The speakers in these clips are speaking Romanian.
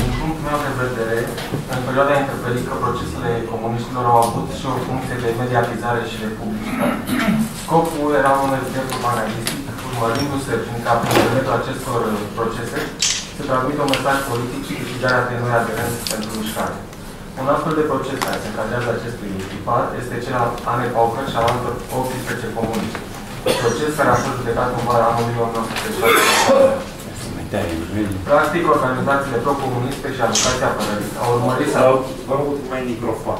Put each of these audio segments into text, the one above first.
Din punctul meu de vedere, în perioada interpelii că procesele comuniștilor au avut și o funcție de mediatizare și de publicitate. Scopul era un exemplu analistic, urmărindu-se prin ca prin intermediul acestor procese să transmită un mesaj politic și câștigarea de noi aderenți pentru mișcare. Un astfel de proces care se încadrează acestui tipar este cel al Anei Paucă și al altor 18 comuniști. Proces care a fost judecat în vara anului 1960. Practic, organizațiile pro-comuniste și alocația apărării au urmărit să... Vă rog mai microfon.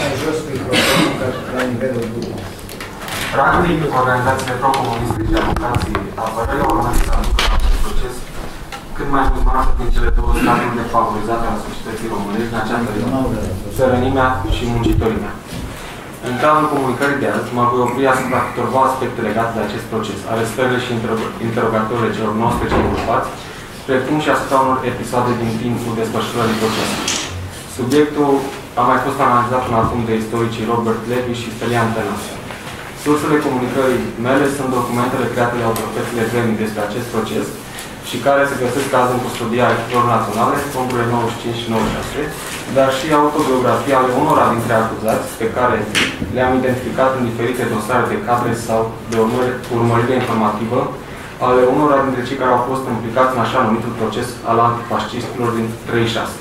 mai jos microfonul la nivelul grupului. Practic, organizațiile pro-comuniste și alocații apărării au urmărit să aducă la acest proces cât mai mult marfă din cele două staturi defavorizate ale societății românești în acea perioadă, sărănimea și muncitorimea. În cadrul comunicării de azi, mă voi opri asupra câtorva aspecte legate de acest proces, arestările și interogatorile celor 19 inculpați, precum și asupra unor episoade din timpul desfășurării procesului. Subiectul a mai fost analizat până acum de istoricii Robert Levy și Stelian Tănase. Sursele comunicării mele sunt documentele create de autoritățile gremi despre acest proces și care se găsesc azi în custodia arhivelor naționale, fondurile 95 și 96, dar și autobiografia ale unora dintre acuzați pe care le-am identificat în diferite dosare de cadre sau de urmărire informativă, ale unora dintre cei care au fost implicați în așa numitul proces al antifascistilor din 36.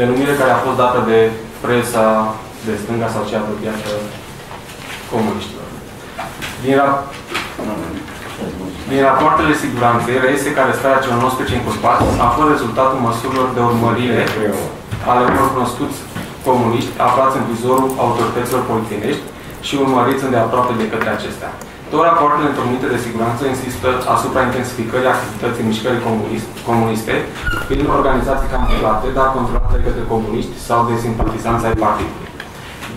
Denumire care a fost dată de presa de stânga sau cea apropiată comuniștilor. Din, rap din rapoartele siguranței, reiese care arestarea celor 19 inculpați a fost rezultatul măsurilor de urmărire ale unor cunoscuți comuniști aflați în vizorul autorităților polițienești și urmăriți îndeaproape de către acestea. Tot rapoartele întâlnite de siguranță insistă asupra intensificării activității mișcării comunist, comuniste prin organizații camuflate, dar controlate către comuniști sau de simpatizanți ai partidului.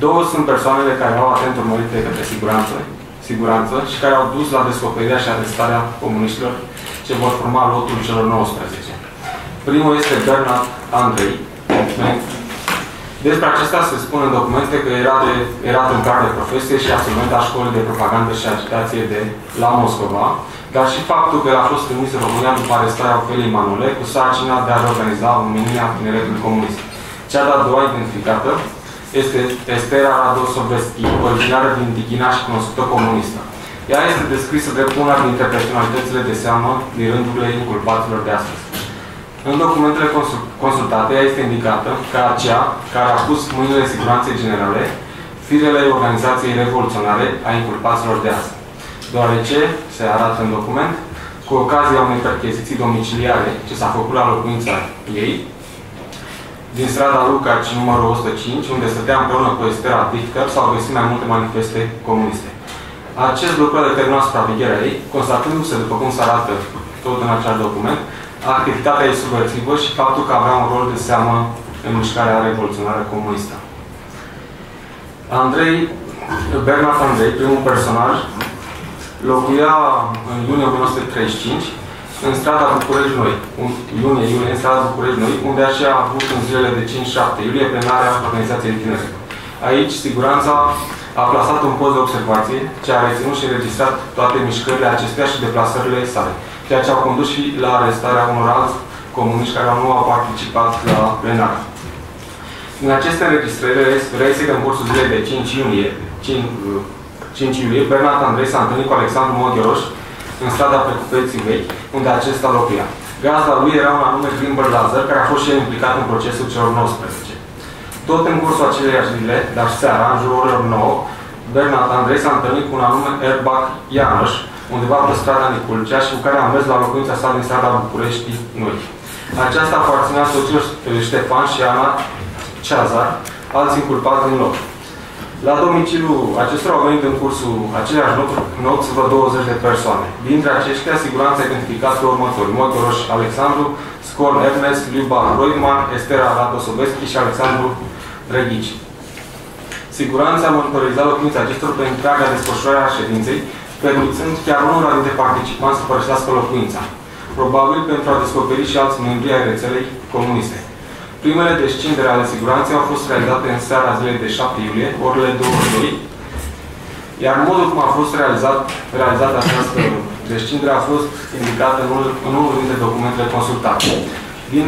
Două sunt persoanele care au atent urmărite de către siguranță, siguranță și care au dus la descoperirea și arestarea comuniștilor ce vor forma lotul celor 19. Primul este Bernard Andrei, despre acesta se spune în documente că era, de, era tâncar de profesie și absolvent a școlii de propagandă și agitație de la Moscova, dar și faptul că a fost trimis în România după arestarea Ofeliei Manole cu sarcina de a reorganiza Uniunea Tineretului Comunist. Cea de-a doua identificată este Estera Radosoveschi, originară din Tighina și cunoscută comunistă. Ea este descrisă de una dintre personalitățile de seamă din rândurile inculpaților de astăzi. În documentele consultate, ea este indicată ca aceea care a pus mâinile siguranței generale firele organizației revoluționare a inculpaților de azi. Deoarece, se arată în document, cu ocazia unei percheziții domiciliare ce s-a făcut la locuința ei, din strada Lucaci, numărul 105, unde stătea împreună cu Estera Dichter, s-au găsit mai multe manifeste comuniste. Acest lucru a determinat supravegherea ei, constatându-se, după cum se arată tot în acel document, activitatea ei subversivă și faptul că avea un rol de seamă în mișcarea revoluționară comunistă. Andrei, Bernard Andrei, primul personaj, locuia în iunie 1935 în strada București Noi, iunie, iunie, în strada București Noi, unde așa a avut în zilele de 5-7 iulie plenarea Organizației de Tineret. Aici, siguranța a plasat un post de observație, ce a reținut și înregistrat toate mișcările acestea și deplasările sale ceea ce a condus și la arestarea unor alți comuniști care nu au participat la plenar. În aceste înregistrări reiese că în cursul zilei de 5 iunie, 5, 5 iulie, Bernard Andrei s-a întâlnit cu Alexandru Mogheroș în strada Precupeții Vechi, unde acesta locuia. Gazda lui era un anume Grimber Lazar, care a fost și el implicat în procesul celor 19. Tot în cursul aceleiași zile, dar seara, în jurul orelor 9, Bernard Andrei s-a întâlnit cu un anume Erbach Ianoș, undeva pe strada Niculcea și cu care am mers la locuința sa din strada București Noi. Aceasta aparținea soților Ștefan și Ana Ceazar, alți inculpați din loc. La domiciliul acestora au venit în cursul aceleași nopți vreo 20 de persoane. Dintre aceștia, siguranța a identificat pe următori. Motoroș Alexandru, Scorn Ernest, Liuba Roidman, Estera Radosobeschi și Alexandru Drăghici. Siguranța a monitorizat locuința acestor pe întreaga desfășurare a ședinței permițând chiar unora dintre participanți să părăsească locuința, probabil pentru a descoperi și alți membri ai rețelei comuniste. Primele descindere ale siguranței au fost realizate în seara zilei de 7 iulie, orele 22, iar modul cum a fost realizat, realizat această 1935, a fost indicată în unul, în unul dintre documentele consultate. Din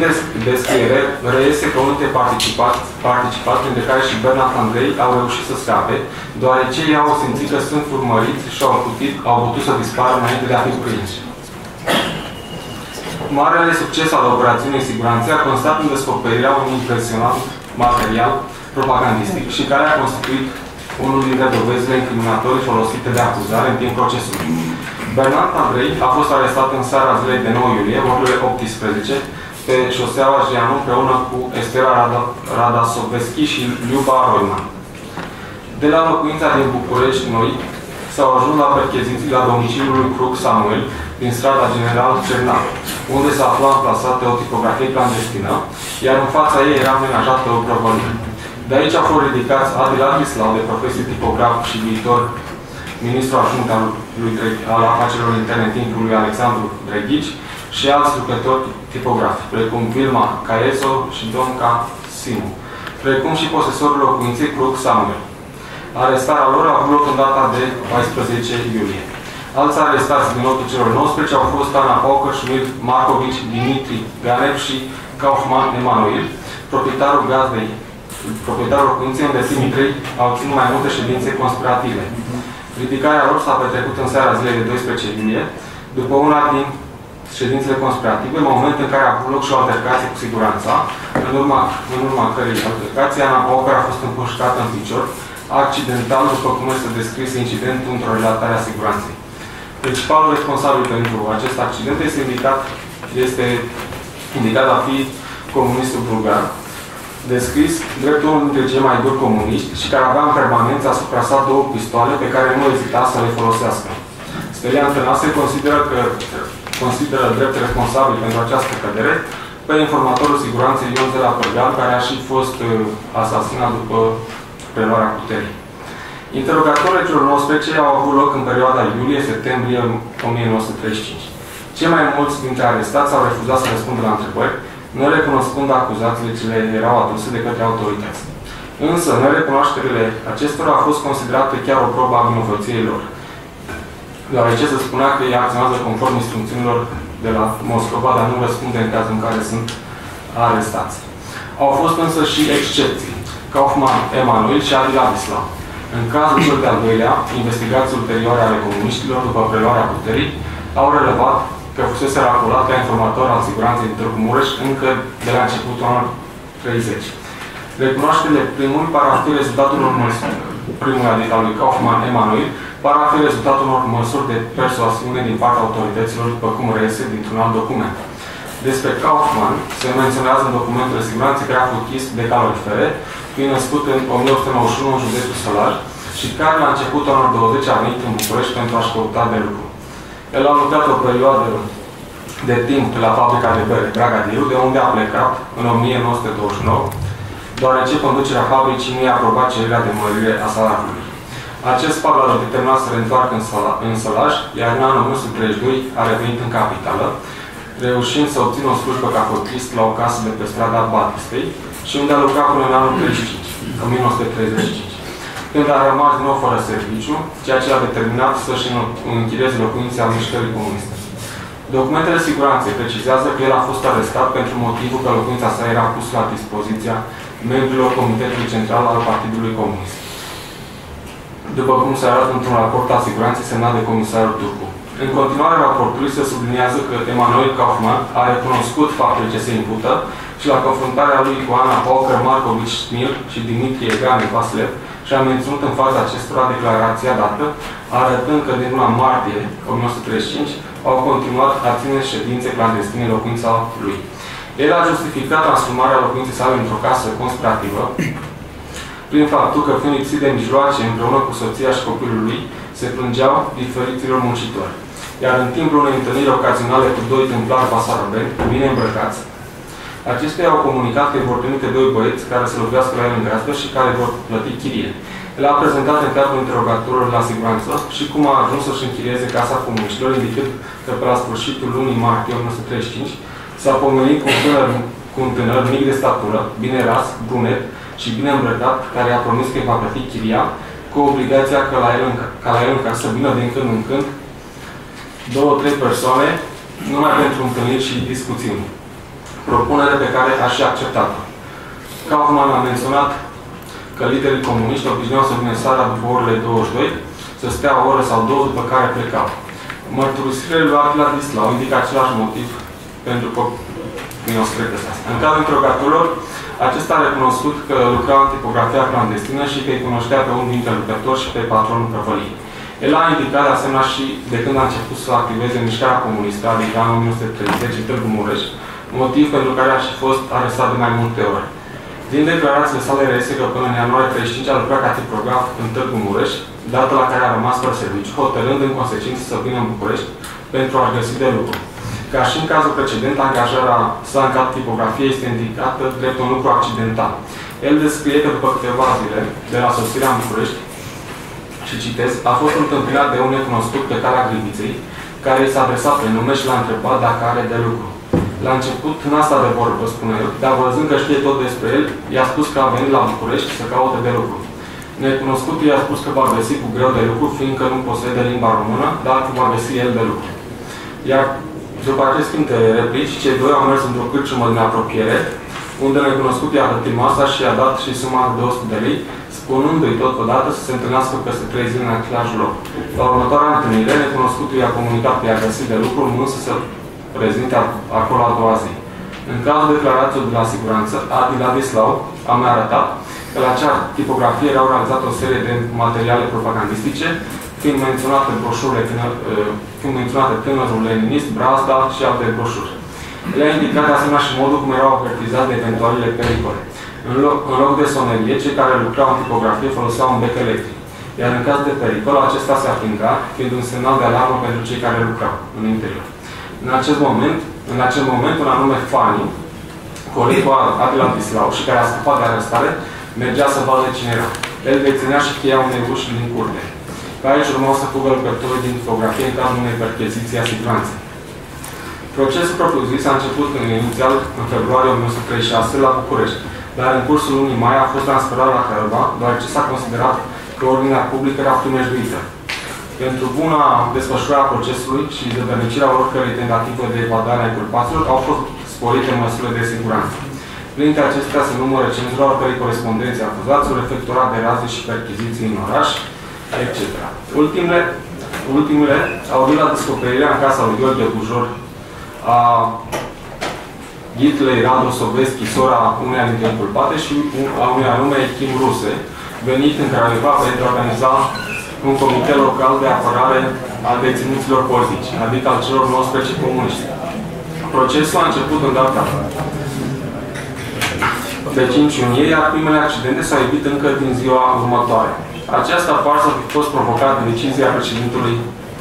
descriere, reiese că unul dintre participați, participați, printre care și Bernard Andrei, au reușit să scape, deoarece ei au simțit că sunt urmăriți și au putut, au putut să dispară înainte de a fi prinși. Marele succes al operațiunii siguranței a constat în descoperirea unui impresionant material propagandistic și care a constituit unul dintre dovezile incriminatorii folosite de acuzare în timp procesului. Bernard Andrei a fost arestat în seara zilei de 9 iulie, orele 18, pe șoseaua Jeanu împreună cu Estera Radasoveschi și Liuba Roiman. De la locuința din București Noi s-au ajuns la percheziții la domiciliul lui Cruc Samuel din strada General Cernac, unde s-a aflat amplasată o tipografie clandestină, iar în fața ei era amenajată o prăvălie. De aici au fost ridicați Adi Ladislau, de profesie tipograf și viitor ministru ajunct al, lui, al afacerilor interne în timpul lui Alexandru Dreghici și alți lucrători tipografi, precum Vilma Caeso și Domca Simu, precum și posesorul locuinței Cruc Samuel. Arestarea lor a avut loc în data de 14 iulie. Alți arestați din lotul celor 19 au fost Ana Paucă, Șmir Marcovici, Dimitri Ganev și Kaufman Emanuel, proprietarul gazdei, proprietarul locuinței unde primii trei au ținut mai multe ședințe conspirative. Ridicarea lor s-a petrecut în seara zilei de 12 iulie, după una din ședințele conspirative, în moment în care a avut loc și o altercație cu siguranța, în urma, în urma cărei altercații, Ana Paucă a fost împușcată în picior, accidental, după cum este descris incidentul într-o relatare a siguranței. Principalul responsabil pentru acest accident este indicat, este indicat a fi comunistul bulgar, descris drept unul dintre cei mai duri comuniști și care avea în permanență asupra sa două pistoale pe care nu ezita să le folosească. Stelian Tănase consideră că consideră drept responsabil pentru această cădere pe informatorul siguranței Ion Zela Părgal, care a și fost uh, asasinat după preluarea puterii. Interogatorile celor 19 au avut loc în perioada iulie-septembrie 1935. Cei mai mulți dintre arestați au refuzat să răspundă la întrebări, nerecunoscând acuzațiile ce le erau aduse de către autorități. Însă, nerecunoașterile acestora a fost considerate chiar o probă a vinovăției lor, deoarece se spunea că ei acționează conform instrucțiunilor de la Moscova, dar nu răspunde în cazul în care sunt arestați. Au fost însă și excepții. Kaufman Emanuel și Adi Ladislau. În cazul cel de-al doilea, investigații ulterioare ale comuniștilor după preluarea puterii au relevat că fusese raporat ca informator al siguranței din Târgu Mureș încă de la începutul anului 30. Recunoașterile primului par a fi rezultatul unor măsuri, primul adică al lui Kaufman Emanuel, par a fi rezultatul unor măsuri de persoasiune din partea autorităților, după cum reiese dintr-un alt document. Despre Kaufman se menționează în documentul de siguranță că a fost chist de calorifere, fiind născut în 1991 în județul Sălaj și care la începutul anului 20 a venit în București pentru a-și căuta de lucru. El a lucrat o perioadă de timp la fabrica de bere Bragadiru, de unde a plecat în 1929, deoarece conducerea fabricii nu i-a aprobat cererea de mărire a salariului. Acest fapt l-a determinat să reîntoarcă în, în Sălaj, iar în anul 1932 a revenit în capitală, reușind să obțină o slujbă ca fotist la o casă de pe strada Batistei și unde a lucrat până în anul 35, 1935 când a rămas din nou fără serviciu, ceea ce a determinat să-și închirieze locuința mișcării comuniste. Documentele siguranței precizează că el a fost arestat pentru motivul că locuința sa era pusă la dispoziția membrilor Comitetului Central al Partidului Comunist. După cum se arată într-un raport al siguranței semnat de comisarul Turcu. În continuare raportului se subliniază că Emanuel Kaufman a recunoscut faptul ce se impută și la confruntarea lui cu Ana Pauker, Markovic Smil și Dimitrie Gane Vaslev și a menținut în fața acestora declarația dată, arătând că din luna martie 1935 au continuat a ține ședințe clandestine în locuința lui. El a justificat transformarea locuinței sale într-o casă conspirativă prin faptul că fiind lipsit de mijloace împreună cu soția și copilul lui, se plângeau diferiților muncitori. Iar în timpul unei întâlniri ocazionale cu doi templari basarabeni, bine îmbrăcați, Acestea au comunicat că vor trimite doi băieți care să lovească la el în gazdă și care vor plăti chirie. El a prezentat în cadrul interogatorilor la siguranță și cum a ajuns să-și închirieze casa comuniștilor, indicând că pe la sfârșitul lunii martie 1935 s-a pomenit cu un, tânăr, cu un tânăr mic de statură, bine ras, brunet și bine îmbrăcat, care a promis că îi va plăti chiria, cu obligația ca la el în, ca la el în casă vină din când în când două, trei persoane, numai pentru întâlniri și discuții. Propunere pe care aș fi acceptat-o. Kaufman a menționat că liderii comuniști obișnuiau să vină seara după orele 22, să stea o oră sau două după care plecau. Mărturisirile lui Atila Dislau indică același motiv pentru că nu spre În cazul interogatorilor, acesta a recunoscut că lucra în tipografia clandestină și că îi cunoștea pe unul dintre lucrători și pe patronul prăvăliei. El a indicat de asemenea și de când a început să activeze mișcarea comunistă, adică în 1930 în Târgu Mureș, motiv pentru care aș și fost arestat de mai multe ori. Din declarațiile sale reiese că până în ianuarie 35 a lucrat ca tipograf în Târgu Mureș, dată la care a rămas fără serviciu, hotărând în consecință să vină în București pentru a găsi de lucru. Ca și în cazul precedent, angajarea sa în cap tipografie este indicată drept un lucru accidental. El descrie că după câteva zile de la sosirea în București, și citez, a fost întâmpinat de un necunoscut pe calea Griviței, care i s-a adresat pe nume și l-a întrebat dacă are de lucru. La început, n-a stat de vorbă, spune el, dar văzând că știe tot despre el, i-a spus că a venit la București să caute de lucru. Necunoscutul i-a spus că va găsi cu greu de lucru, fiindcă nu posede limba română, dar că va găsi el de lucru. Iar după acest schimb de replici, cei doi au mers într-o cârciumă din apropiere, unde necunoscut i-a plătit masa și i-a dat și suma de 200 de lei, spunându-i totodată să se întâlnească peste trei zile în același loc. La următoarea întâlnire, necunoscutul i-a comunicat că i-a găsit de lucru, nu să se prezinte acolo a doua zi. În cazul declarației de la siguranță, Adi Ladislau a mai arătat că la acea tipografie erau realizate o serie de materiale propagandistice, fiind menționate broșurile, ă, fiind menționate tânărul leninist, Brazda și alte broșuri. Le-a indicat de asemenea și modul cum erau avertizați de eventualele pericole. În loc, în loc de sonerie, cei care lucrau în tipografie foloseau un bec electric. Iar în caz de pericol, acesta se atinga, fiind un semnal de alarmă pentru cei care lucrau în interior. În acest moment, în acel moment, un anume Fani, colegul Adela Dislau și care a scăpat de arestare, mergea să vadă cine era. El deținea și cheia unei uși din curte. Pe aici urmau să fugă lucrătorii din tipografie în cazul unei percheziții a siguranței. Procesul propriu-zis a început în inițial în februarie 1936 la București, dar în cursul lunii mai a fost transferat la Craiova, deoarece s-a considerat că ordinea publică era primejduită. Pentru buna desfășurare a procesului și zădărnicirea oricărei tentative de evadare a inculpaților au fost sporite măsurile de siguranță. Printre acestea se numără cenzura oricărei corespondențe acuzaților, efectuarea de raze și perchiziții în oraș, etc. Ultimele, ultimele au dus la descoperirea în casa lui Gheorghe Bujor a Ghitlei Radu Sobeschi, sora uneia dintre inculpate și a unei anume Kim Ruse, venit în Craiova pentru a organiza un comitet local de apărare a deținuților politici, adică al celor 19 comuniști. Procesul a început în data de 5 iunie, iar primele accidente s-au evit încă din ziua următoare. Aceasta par să fi fost provocată de decizia președintelui,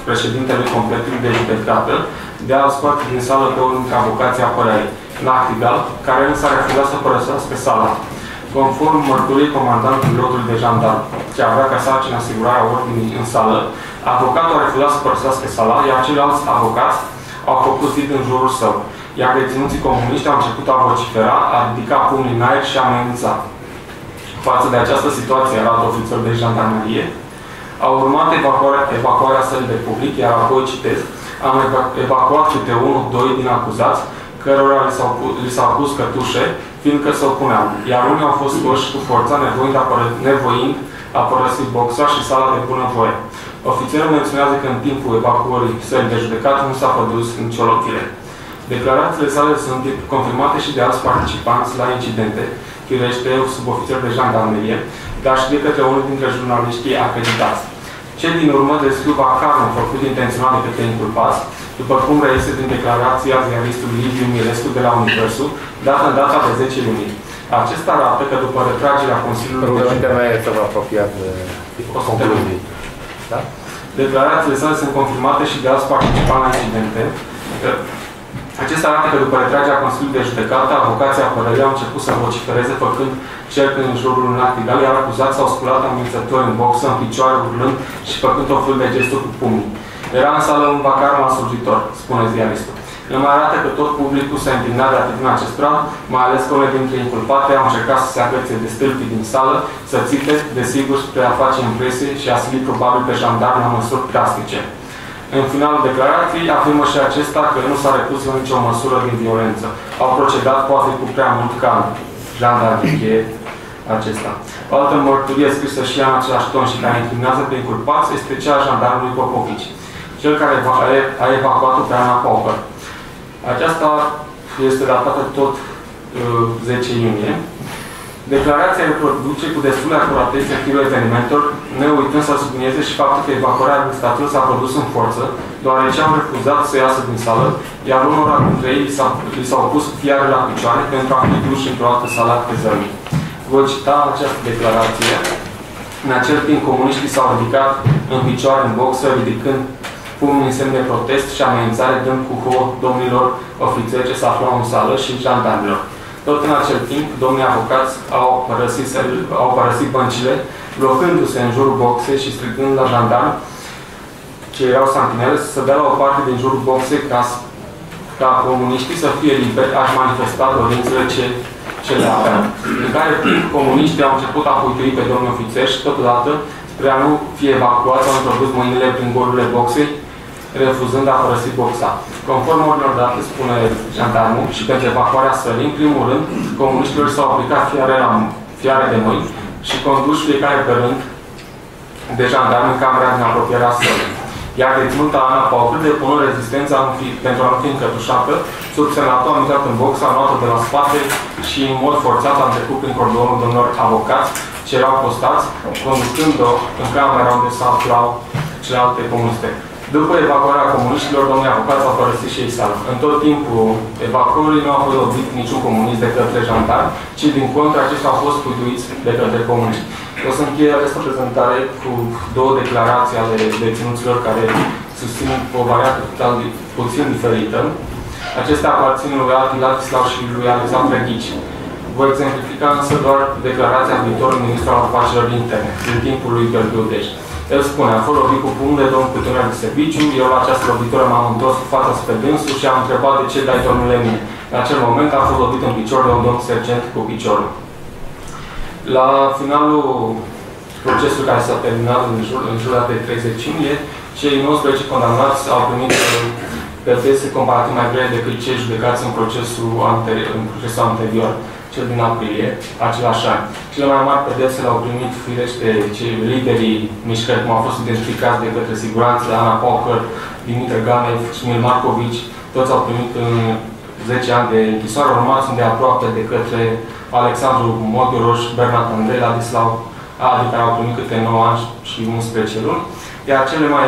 președintelui completului de judecată de a scoate din sală pe unul dintre avocații apărării, Nachtigal, care însă a refuzat să părăsească sala. Conform mărturii comandantului lotului de jandarm, ce avea ca sarcină asigurarea ordinii în sală, avocatul a refuzat să părăsească sala, iar ceilalți avocați au făcut zid în jurul său. Iar deținuții comuniști au început a vocifera, a ridica pumnii în aer și a amenința. Față de această situație, arată ofițerul de jandarmerie, a urmat evacuarea, evacuarea sălii de public, iar apoi citesc, am evacuat câte unul, doi din acuzați, cărora li s-au pus cătușe, fiindcă se opuneau, iar unii au fost scoși cu forța nevoind a, pără, nevoind a părăsi boxa și sala de bunăvoie. Ofițerul menționează că în timpul evacuării sălii de judecat nu s-a produs nicio lovire. Declarațiile sale sunt confirmate și de alți participanți la incidente, firește subofițer de jandarmerie, dar și de către unul dintre jurnaliștii acreditați. Cel din urmă descriu vacarul făcut intenționat de către inculpați, după cum reiese din declarația ziaristului Liviu Milescu de la Universul, dată în data de 10 iunie. Acesta arată că după retragerea Consiliului... Rugămintea mea este să vă apropiați de concluzii. Da? Declarațiile sale sunt confirmate și de alți participanți la incidente. Acesta arată că după retragerea Consiliului de Judecată, avocația apărării au început să vocifereze făcând cerc în jurul unui actigal, iar acuzați s-au sculat amenințători în boxă, în picioare, urlând și făcând o fel de gesturi cu pumnii. Era în sală un vacar masujitor, spune ziaristul. Îmi arată că tot publicul s-a indignat de atitudinea acestora, mai ales că unele dintre inculpate au încercat să se agățe de stâlpii din sală, să țipe, desigur, spre a face impresie și a sili probabil pe jandarmi la măsuri drastice. În finalul declarației afirmă și acesta că nu s-a repus în nicio măsură din violență. Au procedat poate cu prea mult ca jandarmie acesta. O altă mărturie scrisă și ea în același ton și care incriminează pe inculpați este cea a jandarmului Popovici, cel care a evacuat-o pe Ana Pauper. Aceasta este datată tot uh, 10 iunie. Declarația reproduce cu destulă acuratețe firul evenimentelor, ne uitând să sublinieze și faptul că evacuarea administrativă s-a produs în forță, deoarece am refuzat să iasă din sală, iar unora dintre ei li s-au pus fiare la picioare pentru a fi duși într-o altă sală a cezării. Voi cita această declarație. În acel timp, comuniștii s-au ridicat în picioare în boxă, ridicând pumnii în semn de protest și amenințare, dând cu ho domnilor ofițeri ce se aflau în sală și jandarmilor. Tot în acel timp, domnii avocați au părăsit, au părăsit băncile, blocându-se în jurul boxei și strigând la jandarmi, ce erau santinele, să dea la o parte din jurul boxei ca, ca comuniștii să fie liberi, aș manifesta dorințele ce, ce le aveau. În care timp, comuniștii au început a puitui pe domnii ofițeri și totodată, spre a nu fi evacuați, au introdus mâinile prin golurile boxei, refuzând a părăsi boxa. Conform ordinilor date, spune jandarmul, și pentru evacuarea sălii, în primul rând, comuniștilor s-au aplicat fiare, la, fiare de mâini și conduși fiecare pe rând de jandarmi în camera din apropierea sălii. Iar deținuta Ana Pauper depună rezistența pentru a nu fi încătușată, subsenatul a intrat în box, a luat-o de la spate și în mod forțat a trecut prin cordonul domnilor avocați ce erau postați, conducând-o în camera unde se aflau celelalte comuniste. După evacuarea comuniștilor, domnii avocați au părăsit și ei sală. În tot timpul evacuării nu a fost lovit niciun comunist de către jantar, ci din contră aceștia au fost puduiți de către comuniști. O să încheie această prezentare cu două declarații ale deținuților care susțin o variantă total puțin diferită. Acestea aparțin lui Ati Latislau și lui Alexandru Ghici. Voi exemplifica însă doar declarația viitorului ministru al afacerilor interne, din timpul lui Gheorghiu Dești. El spune, am fost lovit cu pumnul de domn cu de serviciu, eu la această lovitură m-am întors cu fața spre dânsul și am întrebat de ce dai domnule mine. În acel moment am fost lovit în picior de un domn sergent cu piciorul. La finalul procesului care s-a terminat în, jur, în jur de 30 iunie, cei 19 condamnați au primit uh, pedepse comparativ mai grele decât cei judecați în procesul, anteri în procesul anterior cel din aprilie, același an. Cele mai mari pedepse le-au primit, firește, cei liderii mișcări, cum au fost identificați de către siguranță, Ana Pocher, Dimitri Ganev, Smil Markovici, toți au primit în 10 ani de închisoare, urmați de aproape de către Alexandru Mogoroș, Bernard Andrei, Ladislau Adi, care au primit câte 9 ani și 11 luni. Iar cele mai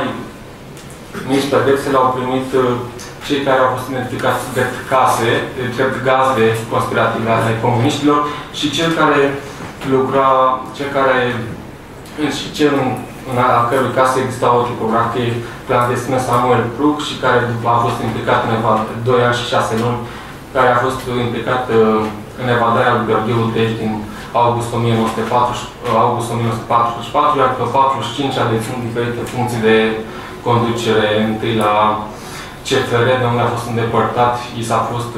mici pedepse le-au primit uh, cei care au fost identificați de case, drept gazde conspirative ale comuniștilor și cel care lucra, cel care și cel în, în a cărui casă exista o tipografie clandestină Samuel Pruc și care a fost implicat în evadare 2 ani și 6 luni, care a fost implicat uh, în evadarea lui Gheorghiu Deci din august 1940, august 1944, iar pe 45 a deținut diferite funcții de conducere, întâi la CFR, de unde a fost îndepărtat, i s-a fost,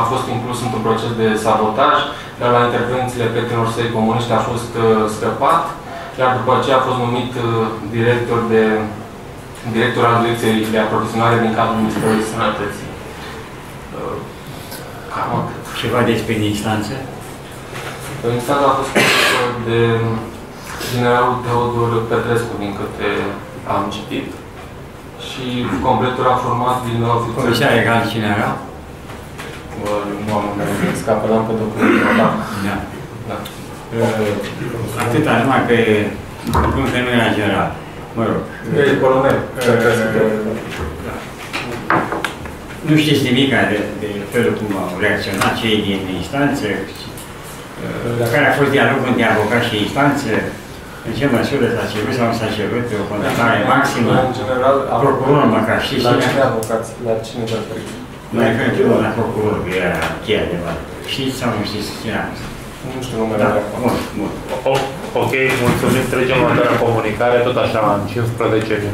a fost inclus într-un proces de sabotaj, dar la intervențiile prietenilor săi comuniști a fost uh, scăpat, iar după aceea a fost numit uh, director de director al Direcției de Aprovizionare din cadrul Ministerului Sănătății. Uh, cam atât. Ceva despre instanță? Instanța a fost de generalul Teodor Petrescu, din câte am citit și completul a format din ofițer. Comisar egal cine era? Nu am înțeles, că apelam pe documentul, da. Da. da. Uh, atâta numai pe cum că nu era general. Mă rog. E colonel. Da. Nu știți nimic de, de felul cum au reacționat cei din instanță, uh, care a fost dialogul între avocat și instanță, în ce măsură s-a cerut sau s-a cerut o condamnare maximă? În general, procurorul măcar știți La cine avocați? La cine vă referiți? Mă refer la procuror, că era cheia de valoare. Știți sau nu știți cine a fost? Nu știu numele Da, acum. bun, bun. Ok, mulțumim. Trecem la comunicare, tot așa, în 15 minute.